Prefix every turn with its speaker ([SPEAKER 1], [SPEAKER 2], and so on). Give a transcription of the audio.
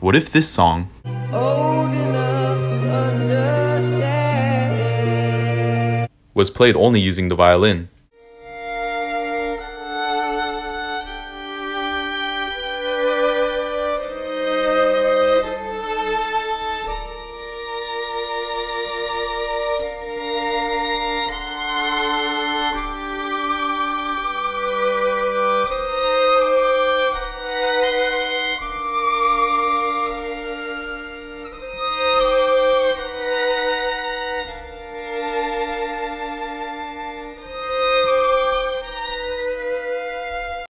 [SPEAKER 1] What if this song was played only using the violin?